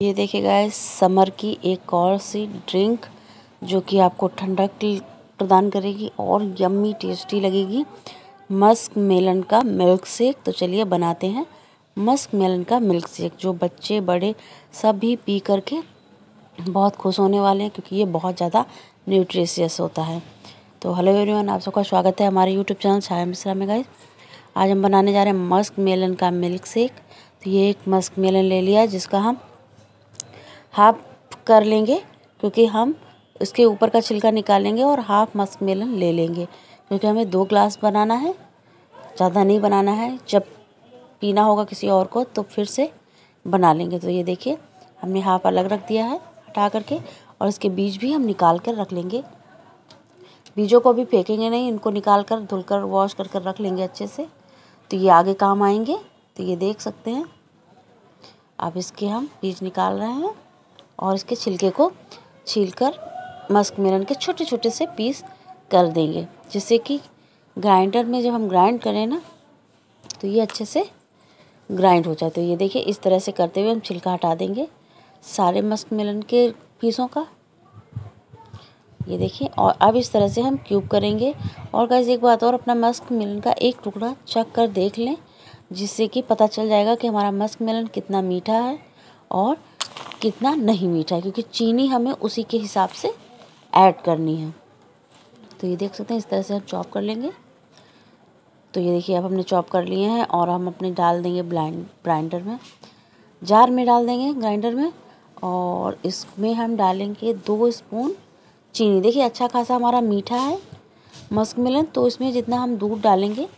ये देखिए guys summer की एक और सी ड्रिंक जो कि आपको ठंडक प्रदान करेगी और यम्मी टेस्टी लगेगी। मस्क मेलन का मिल्क शेक तो चलिए बनाते हैं मस्क मेलन का मिल्क शेक जो बच्चे, बड़े सब भी पी करके बहुत खुश होने वाले हैं क्योंकि ये बहुत ज़्यादा न्यूट्रिशियस होता है। तो हेलो एवरीवन आप सबका स्वागत है हमारे यूट्यूब चैनल छाया मिश्रा में गाइस आज हम बनाने जा रहे हैं मस्क मेलन का मिल्क शेक तो ये एक मस्क मेलन ले लिया जिसका हम हाफ़ कर लेंगे, क्योंकि हम इसके ऊपर का छिलका निकालेंगे और हाफ़ मस्क मेलन ले लेंगे। क्योंकि हमें दो ग्लास बनाना है, ज़्यादा नहीं बनाना है। जब पीना होगा किसी और को तो फिर से बना लेंगे। तो ये देखिए, हमने हाफ़ अलग रख दिया है हटा करके, और इसके बीज भी हम निकाल कर रख लेंगे। बीजों को भी फेंकेंगे नहीं, इनको निकाल कर, धुल कर वॉश कर कर रख लेंगे अच्छे से। तो ये आगे काम आएँगे। तो ये देख सकते हैं अब इसके हम बीज निकाल रहे हैं। और इसके छिलके को छील कर मस्क मेलन के छोटे छोटे से पीस कर देंगे, जिससे कि ग्राइंडर में जब हम ग्राइंड करें ना तो ये अच्छे से ग्राइंड हो जाते तो ये देखिए, इस तरह से करते हुए हम छिलका हटा देंगे सारे मस्क मिलन के पीसों का। ये देखिए, और अब इस तरह से हम क्यूब करेंगे। और गैस एक बात और, अपना मस्क मिलन का एक टुकड़ा चख कर देख लें, जिससे कि पता चल जाएगा कि हमारा मस्क मिलन कितना मीठा है और कितना नहीं मीठा है, क्योंकि चीनी हमें उसी के हिसाब से ऐड करनी है। तो ये देख सकते हैं, इस तरह से हम चॉप कर लेंगे। तो ये देखिए, अब हमने चॉप कर लिए हैं और हम अपने डाल देंगे ब्लाइंड ग्राइंडर में। जार में डाल देंगे ग्राइंडर में और इसमें हम डालेंगे दो स्पून चीनी। देखिए अच्छा खासा हमारा मीठा है। मस्क मिलन तो इसमें जितना हम दूध डालेंगे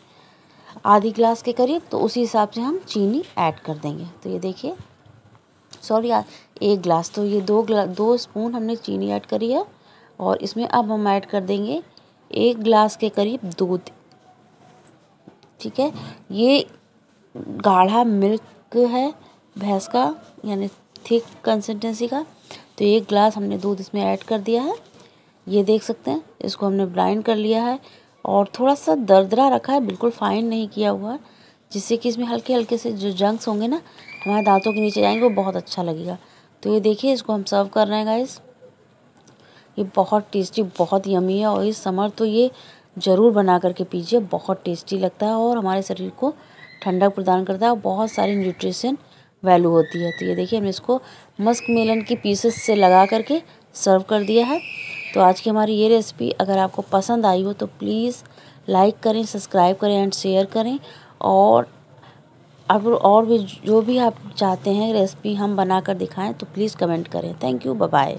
आधी ग्लास के करीब तो उसी हिसाब से हम चीनी ऐड कर देंगे। तो ये देखिए सॉरी एक ग्लास तो ये दो ग्ला दो स्पून हमने चीनी ऐड करी है और इसमें अब हम ऐड कर देंगे एक ग्लास के करीब दूध। ठीक है? ये गाढ़ा मिल्क है भैंस का, यानी थिक कंसिस्टेंसी का। तो एक ग्लास हमने दूध इसमें ऐड कर दिया है। ये देख सकते हैं, इसको हमने ब्लाइंड कर लिया है और थोड़ा सा दरदरा रखा है, बिल्कुल फाइन नहीं किया हुआ जिससे कि इसमें हल्के हल्के से जो जंक्स होंगे ना, हमारे दांतों के नीचे जाएँगे, वो बहुत अच्छा लगेगा। तो ये देखिए, इसको हम सर्व कर रहे हैं गाइस ये बहुत टेस्टी बहुत यमी है। और इस समर तो ये ज़रूर बना करके पीजिए, बहुत टेस्टी लगता है और हमारे शरीर को ठंडक प्रदान करता है। और बहुत सारी न्यूट्रिशन वैल्यू होती है। तो ये देखिए, हमने इसको मस्क मेलन की पीसेस से लगा करके सर्व कर दिया है। तो आज की हमारी ये रेसिपी अगर आपको पसंद आई हो तो प्लीज़ लाइक करें सब्सक्राइब करें एंड शेयर करें। और अब और भी जो भी आप चाहते हैं रेसिपी हम बना कर दिखाएँ तो प्लीज़ कमेंट करें। Thank you bye